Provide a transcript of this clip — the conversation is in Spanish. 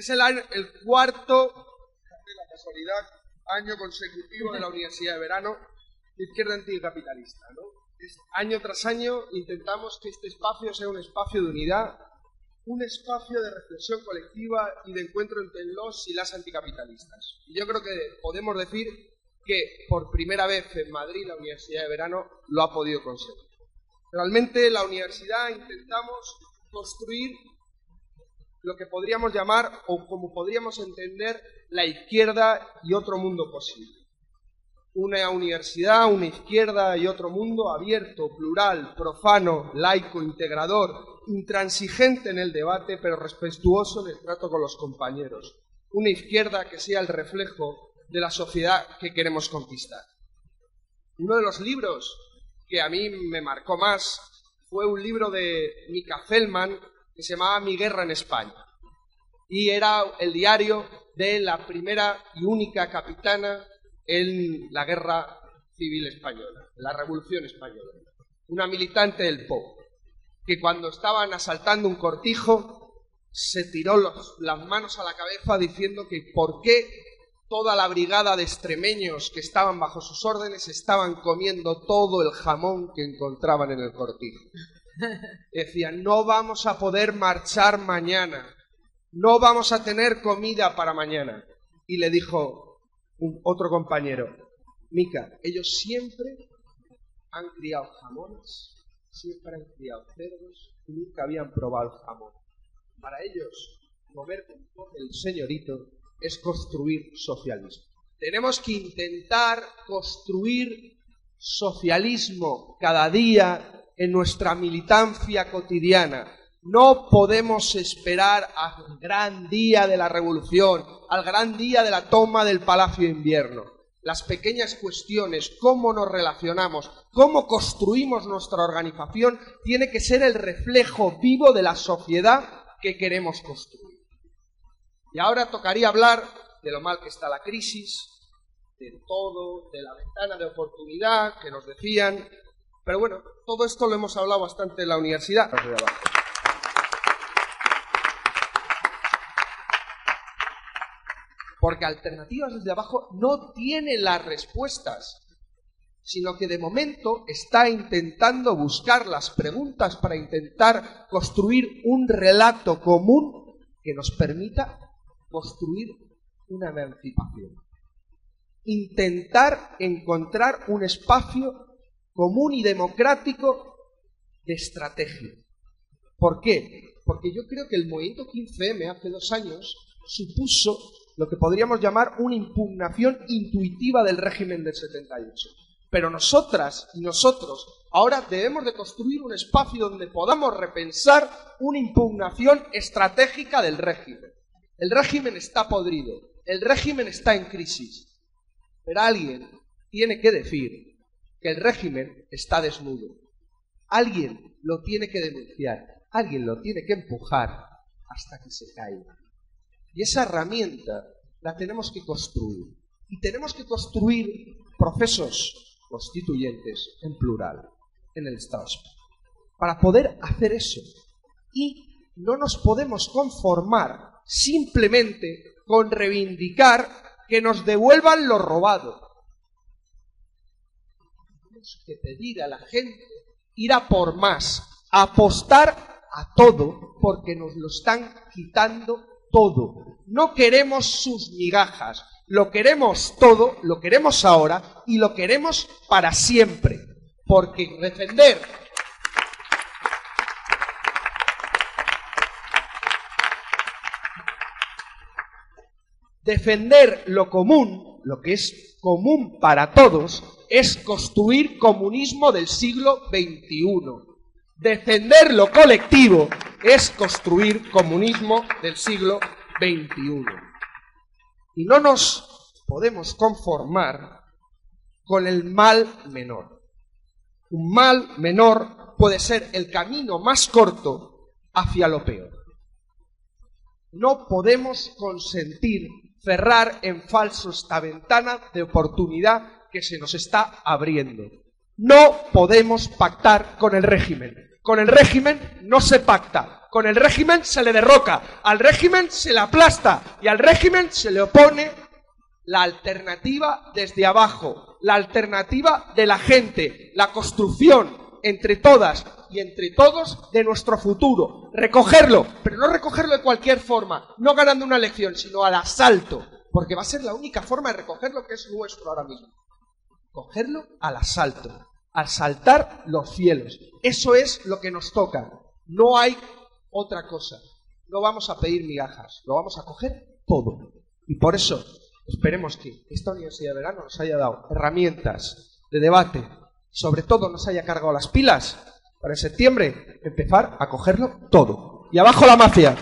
Es el, el cuarto, de la casualidad, año consecutivo de la Universidad de Verano Izquierda Anticapitalista. ¿no? Es- año tras año intentamos que este espacio sea un espacio de unidad, un espacio de reflexión colectiva y de encuentro entre los y las anticapitalistas. Y yo creo que podemos decir que por primera vez en Madrid la Universidad de Verano lo ha podido conseguir. Realmente la universidad intentamos construir lo que podríamos llamar o como podríamos entender la izquierda y otro mundo posible. Una universidad, una izquierda y otro mundo abierto, plural, profano, laico, integrador, intransigente en el debate, pero respetuoso en el trato con los compañeros. Una izquierda que sea el reflejo de la sociedad que queremos conquistar. Uno de los libros que a mí me marcó más fue un libro de Mika Feldman que se llamaba Mi guerra en España. Y era el diario de la primera y única capitana en la guerra civil española, en la revolución española. Una militante del PO, que cuando estaban asaltando un cortijo se tiró las manos a la cabeza diciendo que por qué toda la brigada de extremeños que estaban bajo sus órdenes estaban comiendo todo el jamón que encontraban en el cortijo. Decían, no vamos a poder marchar mañana, no vamos a tener comida para mañana. Y le dijo otro compañero, Mica, ellos siempre han criado jamones, siempre han criado cerdos y nunca habían probado jamón. Para ellos, mover el señorito es construir socialismo. Tenemos que intentar construir socialismo cada día en nuestra militancia cotidiana. No podemos esperar al gran día de la revolución, al gran día de la toma del Palacio de Invierno. Las pequeñas cuestiones, cómo nos relacionamos, cómo construimos nuestra organización, tiene que ser el reflejo vivo de la sociedad que queremos construir. Y ahora tocaría hablar de lo mal que está la crisis, de todo, de la ventana de oportunidad que nos decían. Pero bueno, todo esto lo hemos hablado bastante en la universidad. Porque alternativas desde abajo no tiene las respuestas, sino que de momento está intentando buscar las preguntas para intentar construir un relato común que nos permita construir una emancipación. Intentar encontrar un espacio común y democrático de estrategia. ¿Por qué? Porque yo creo que el movimiento 15M hace dos años supuso lo que podríamos llamar una impugnación intuitiva del régimen del 78. Pero nosotras y nosotros ahora debemos de construir un espacio donde podamos repensar una impugnación estratégica del régimen. El régimen está podrido, el régimen está en crisis, pero alguien tiene que decir que el régimen está desnudo. Alguien lo tiene que denunciar, alguien lo tiene que empujar hasta que se caiga. Y esa herramienta la tenemos que construir. Y tenemos que construir procesos constituyentes en plural en el Estado español. Para poder hacer eso. Y no nos podemos conformar simplemente con reivindicar que nos devuelvan lo robado. Que pedir a la gente ir a por más, apostar a todo, porque nos lo están quitando todo. No queremos sus migajas, lo queremos todo, lo queremos ahora y lo queremos para siempre. Porque defender defender lo común, lo que es común para todos, es construir comunismo del siglo XXI. Defender lo colectivo es construir comunismo del siglo XXI. Y no nos podemos conformar con el mal menor. Un mal menor puede ser el camino más corto hacia lo peor. No podemos consentir cerrar en falso esta ventana de oportunidad que se nos está abriendo. No podemos pactar con el régimen. Con el régimen no se pacta. Con el régimen se le derroca, al régimen se le aplasta y al régimen se le opone la alternativa desde abajo, la alternativa de la gente, la construcción entre todas y entre todos de nuestro futuro. Recogerlo, pero no recogerlo de cualquier forma, no ganando una elección, sino al asalto, porque va a ser la única forma de recoger lo que es nuestro ahora mismo. Cogerlo al asalto, asaltar los cielos. Eso es lo que nos toca. No hay otra cosa. No vamos a pedir migajas, lo vamos a coger todo. Y por eso esperemos que esta Universidad de Verano nos haya dado herramientas de debate, sobre todo nos haya cargado las pilas para en septiembre empezar a cogerlo todo. Y abajo la mafia.